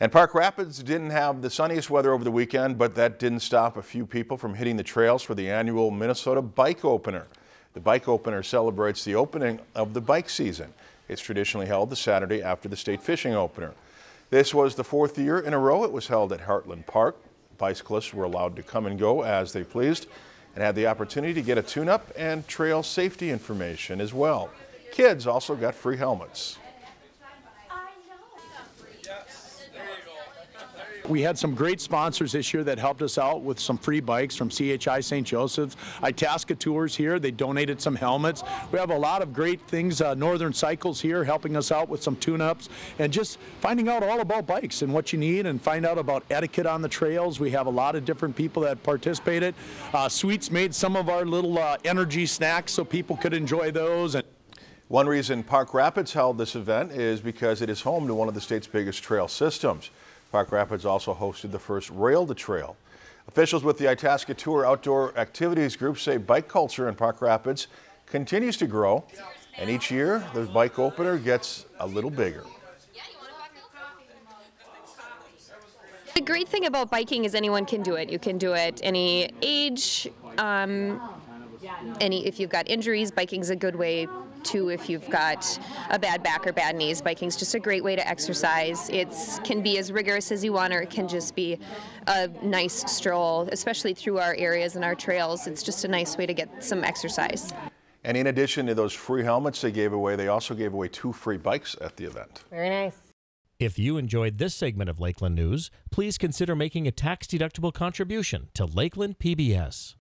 And Park Rapids didn't have the sunniest weather over the weekend, but that didn't stop a few people from hitting the trails for the annual Minnesota Bike Opener. The Bike Opener celebrates the opening of the bike season. It's traditionally held the Saturday after the state fishing opener. This was the fourth year in a row it was held at Heartland Park. Bicyclists were allowed to come and go as they pleased and had the opportunity to get a tune-up and trail safety information as well. Kids also got free helmets. We had some great sponsors this year that helped us out with some free bikes from CHI St. Joseph's. Itasca Tours here, they donated some helmets. We have a lot of great things, uh, Northern Cycles here helping us out with some tune-ups and just finding out all about bikes and what you need and find out about etiquette on the trails. We have a lot of different people that participated. Uh, Sweets made some of our little uh, energy snacks so people could enjoy those. And one reason Park Rapids held this event is because it is home to one of the state's biggest trail systems. Park Rapids also hosted the first Rail to Trail. Officials with the Itasca Tour Outdoor Activities Group say bike culture in Park Rapids continues to grow, and each year the bike opener gets a little bigger. The great thing about biking is anyone can do it. You can do it any age, um, any if you've got injuries, biking's a good way too if you've got a bad back or bad knees. Biking's just a great way to exercise. It can be as rigorous as you want or it can just be a nice stroll, especially through our areas and our trails. It's just a nice way to get some exercise. And in addition to those free helmets they gave away, they also gave away two free bikes at the event. Very nice. If you enjoyed this segment of Lakeland News, please consider making a tax-deductible contribution to Lakeland PBS.